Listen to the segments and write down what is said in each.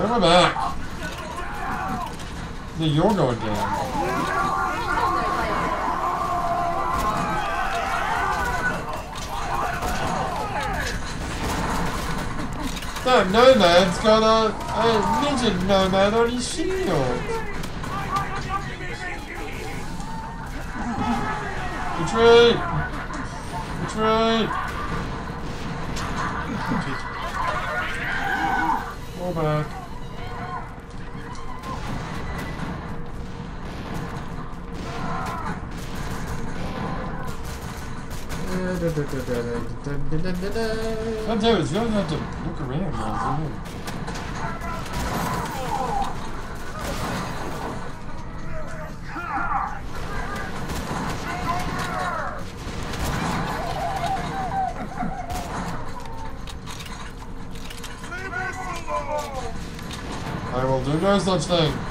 Where am I back? You're going down. That nomad's got a, a ninja nomad on his shield. Retreat! Retreat! Go back. It, you don't have to look around in. I will do no such thing.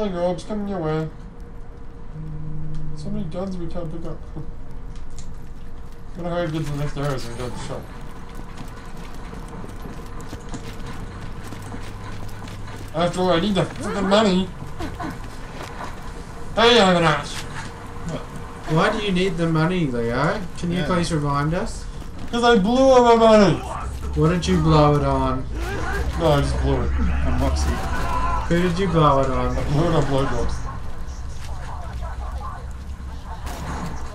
Yeah, Gobs, coming your way. So many guns we can't pick up. Gonna hurry to get to the next area so we can get the shot. After all, I need the fucking money. Hey, Avinash! Why do you need the money, Leo? Can you Yeah. please remind us? Because I blew all my money! What did you blow it on? No, I just blew it. I'm Moxxi. Who did you blow it on? I blew it on blowjobs.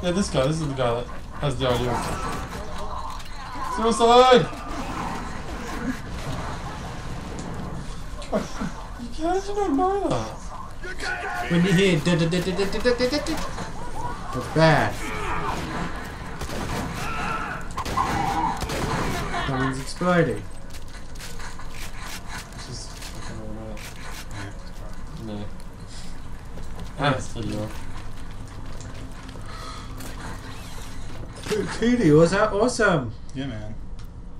Yeah, this guy, this is the guy that has the idea. Suicide! You guys don't know that. When you hear da da da da da da da da da it's bad. That means exploding. It's just fucking all that. Nah. That's video. Cootie, was that awesome? Yeah, man.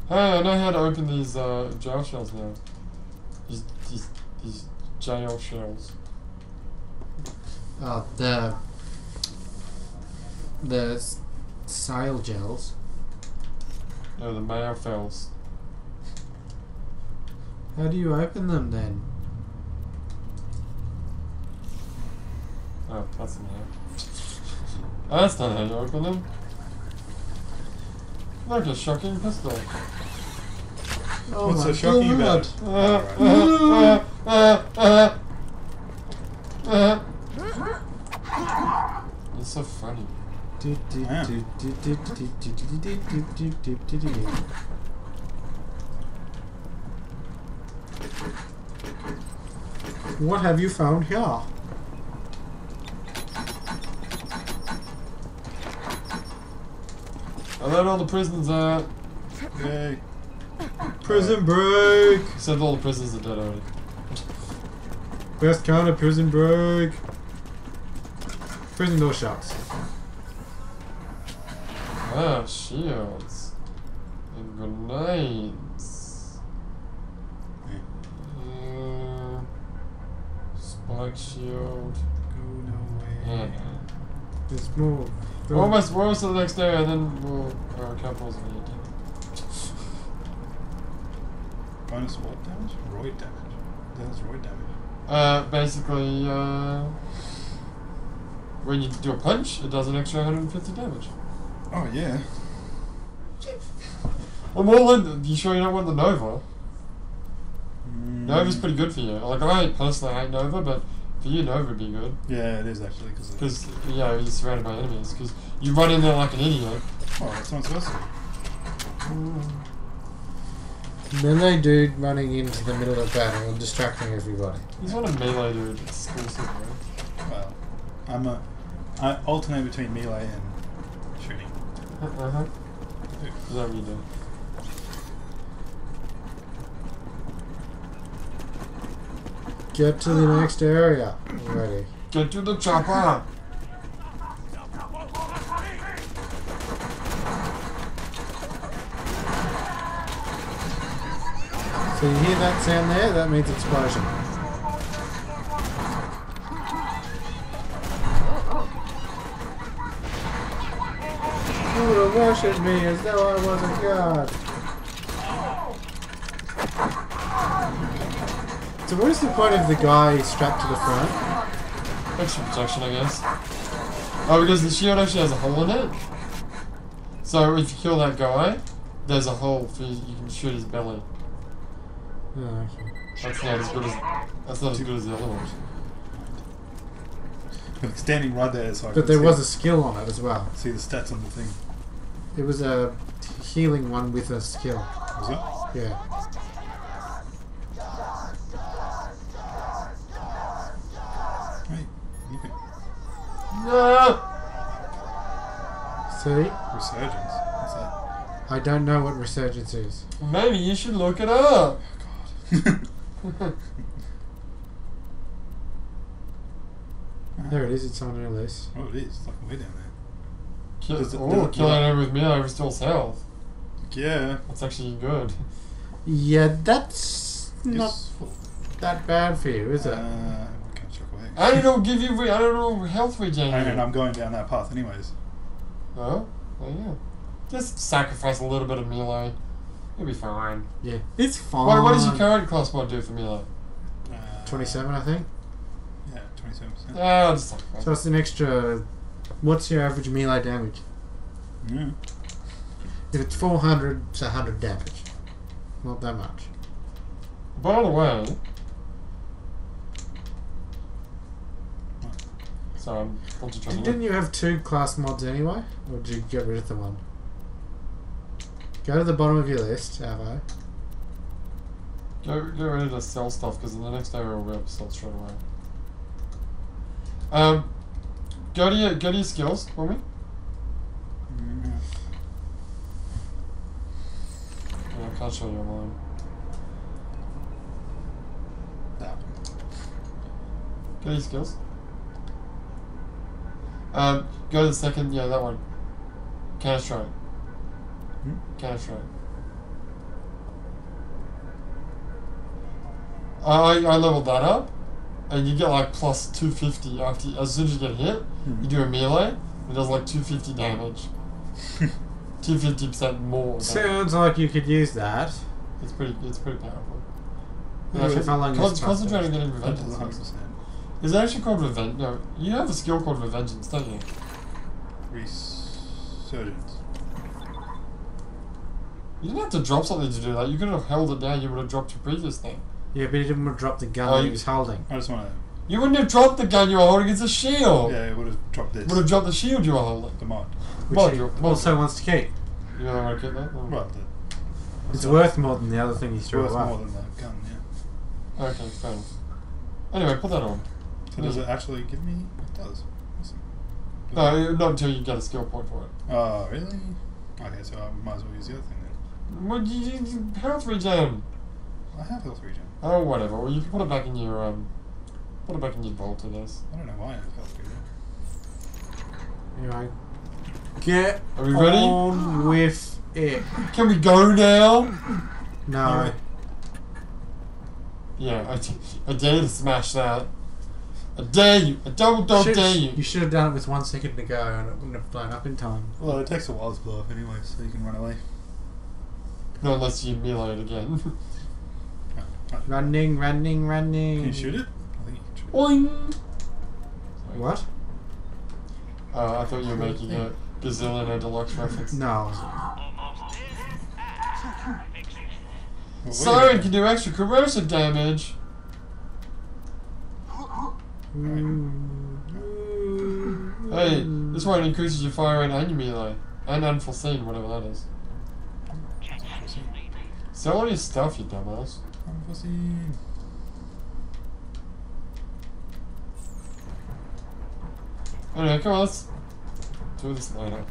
Hey, I know how to open these uh, jail shells now. These, these, these jail shells. Oh, the the s- sail gels. No, the mayo fells. How do you open them then? Ha basmıyor. That's not how to open them. Like a shocking pistol. Oh What's a shocking oh about. It's so funny. What have you found here? Let all the prisoners out. Yay. Prison break! Except all the prisoners are dead already. Best kind of prison break. Prison door shuts. Ah, shields. And grenades. Uh, spike shield. Go no Yeah. way. There's more. We're almost, we're almost to the next area, and then we'll. Uh, can't pause the video. Bonus what damage? Roid damage. That's roid damage. Uh, basically, uh, when you do a punch, it does an extra 150 damage. Oh, yeah. I'm all in. You sure you don't want the Nova? Mm. Nova's pretty good for you. Like, I personally hate Nova, but for you, Nova would be good. Yeah, it is actually, because. Because, you know, you're surrounded by enemies. Because you run in there like an idiot. Oh, that's not supposed to. Then they do running into the middle of battle and distracting everybody. He's not a melee dude. It's exclusive, right? Well, I'm a. I alternate between melee and shooting. Uh huh. Is that what you do? Get to the next area already. Get to the chopper! So you hear that sound there? That means explosion. people to worship me as though I was a god. So what is the point of the guy strapped to the front? Extra protection, I guess. Oh, because the shield actually has a hole in it. So if you kill that guy, there's a hole for you, you can shoot his belly. Oh, okay. That's not as good as that's not as good as the other ones. Like standing right there so But could there see, was a skill on it as well. see the stats on the thing. It was a healing one with a skill. Was it? Yeah. No. See? resurgence. What's that? I don't know what resurgence is. Maybe you should look it up. God. There it is, it's on your list. oh, it is. It's like way down there. Kill, Does it- oh, does it- killing it with me over still health. Yeah. That's actually good. Yeah, that's not Useful. that bad for you, is Uh, it? what can I chuck away? And it'll give you re- I don't know health regen. And, and I'm going down that path anyways. Oh, well, yeah. Just sacrifice a little bit of melee. You'll be fine. yeah. It's fine. What, what does your current class mod do for melee? Uh, 27, I think. Yeah, 27%. Ah, I'll just sacrifice. So it's an extra. What's your average melee damage? Yeah. If it's 400, it's 100 damage. Not that much. By the way. Sorry, I'm. Didn't you have two class mods anyway? Or did you get rid of the one? Go to the bottom of your list, Avo. Go, get ready to sell stuff because in the next area we'll be able to sell straight away. Um, go to your go to your skills for me. Mm, Yeah, I can't show you online. that. Go to your skills. Um, go to the second. Yeah, that one. Counter strike. Hmm? I I leveled that up, and you get like plus two fifty after as soon as you get hit. Hmm. You do a melee, it does like 250 damage. 250% more. damage. Sounds like you could use that. It's pretty, it's pretty powerful. Yeah, if how long Con- this concentrate on getting revenge. 100%. Is it actually called revenge? No, you have a skill called revengeance, don't you? Resurgence. You didn't have to drop something to do that. You could have held it down. You would have dropped your previous thing. Yeah, but he didn't want to drop the gun Oh, that you- he was holding. I just want to. You wouldn't have dropped the gun you were holding. It's a shield. Yeah, it would have dropped this. Would have dropped the shield you were holding. The mod. Which Mod he mod also drop. wants to keep. You don't want to keep that? Well, the, It's worth more than the other thing he threw worth away. more than the gun, yeah. Okay, fair enough. Anyway, put that on. So does it actually give me? It does. Awesome. No, not until you get a skill point for it. Oh, really? Okay, so I might as well use the other thing then. What you, you, you health regen? I have health regen. Oh, whatever. Well, you can put it back in your um, put it back in your vault, I guess. I don't know why I have health regen. Anyway, get Are we ready? on with it. Can we go now? No, Alright. Yeah, I, d- I dare you to smash that. I dare you. I double dog Should- dare you. You should have done it with one second to go, and it wouldn't have blown up in time. Well, it takes a while to blow up anyway, so you can run away. Not unless you melee it again. Oh. Running, running, running. Can you shoot it? I think you can shoot it. Boing. What? Uh, I thought you were making a gazillion and deluxe reference. No. Well, wait a Siren minute. can do extra corrosive damage. Mm. Hey, this one increases your fire rate and your melee. And unforeseen, whatever that is. Sell all your stuff, you dumbass. Unforeseen. Anyway, come on, let's do this later.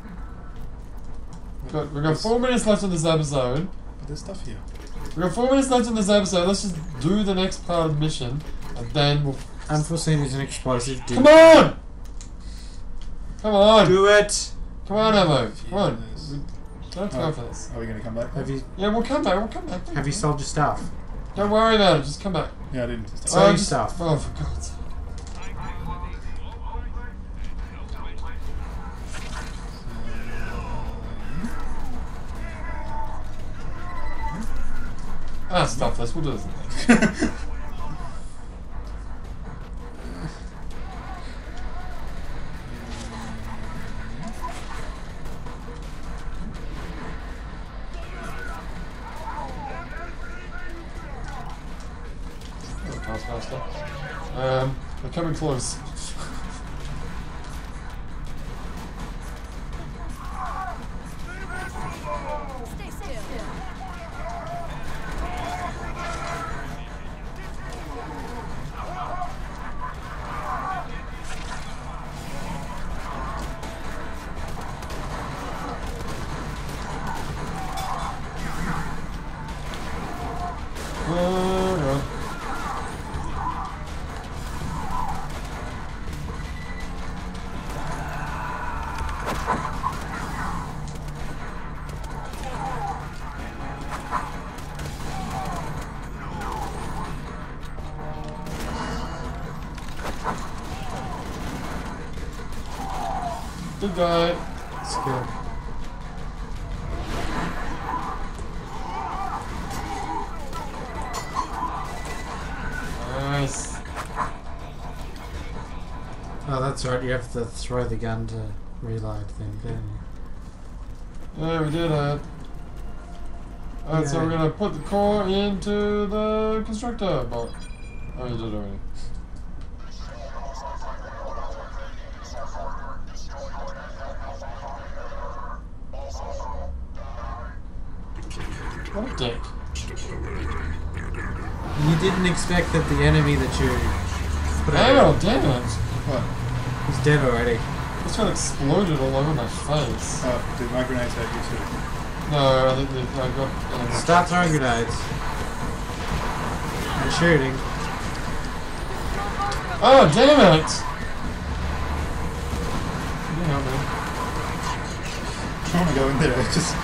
We've got, we've got four minutes left in this episode. But there's stuff here. We've got four minutes left in this episode. Let's just do the next part of the mission, and then we'll. I'm for some explosive dude. Come on! Come on! Do it! Come on, Ammo. Come on. Let's go for this. Are we going to come back? Have you? Yeah, we'll come back. We'll come back. Have you sold your stuff? Don't worry about it. Just come back. Yeah, I didn't. Sell your stuff. Oh, for God's sake. Hmm? Ah, stop this. We'll do this Oh, Taskmaster. Um, they're coming close. Guy. It's good. Nice. Oh, that's right. You have to throw the gun to reload thing, don't you? Yeah, we did it. Alright, so we're gonna put the core into the constructor box. Oh, you did already. What a dick. You didn't expect that the enemy that you put out Ow, damn it! What? is dead already. This got exploded all over my face. Oh, did my grenades hurt you too? No, I think they, I got. Uh, Start throwing grenades. And shooting. oh, damn it! Can you help me? I want to go in there. It's just.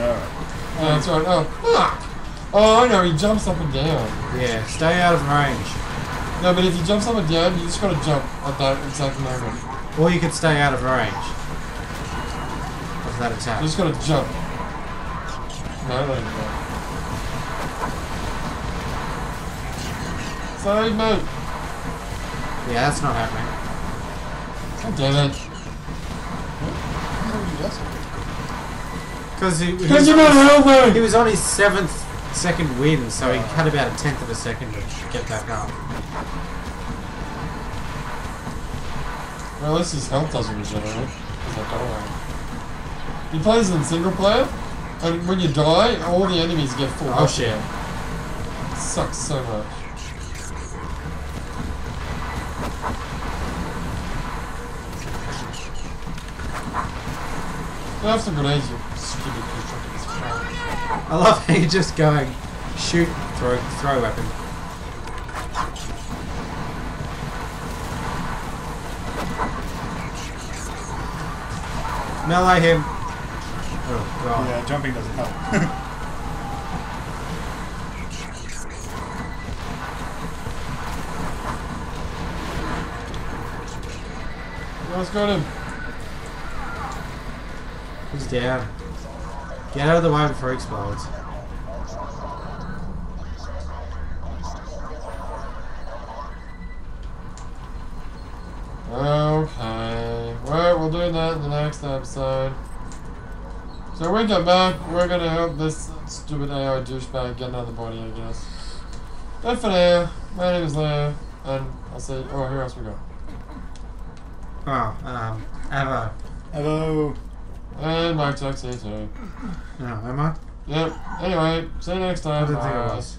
Alright. Oh, that's right. Oh, fuck! Oh, I know, he jumps up and down. Yeah, stay out of range. No, but if he jumps up and down, you just gotta jump at that exact moment. Or you could stay out of range of that attack. You just gotta jump. No, let him go. Save me! Yeah, that's not happening. God damn it. How did you do that? Because he, he, was on his- he was on his seventh second win, so he had about a tenth of a second to get back up. Well, at least his health doesn't regenerate. He's like, oh, alright. He plays in single player, and when you die, all the enemies get full Oh shit. It sucks so much. That's have some grenades, you stupid constructors. I love how you're just going shoot, throw, throw weapon. Melee him. Oh god. Yeah, jumping doesn't help. Guys got him. He's down. Get out of the way before it explodes. Okay. Well, we'll do that in the next episode. So when we get back, we're gonna help this stupid AI douchebag get another body, I guess. But for now, my name is Leo, and I'll see. Oh, here else we go. Oh, um, Avo. Hello. And Mike Taxi too. No, am I? Yep. Anyway, see you next I time. didn't think was.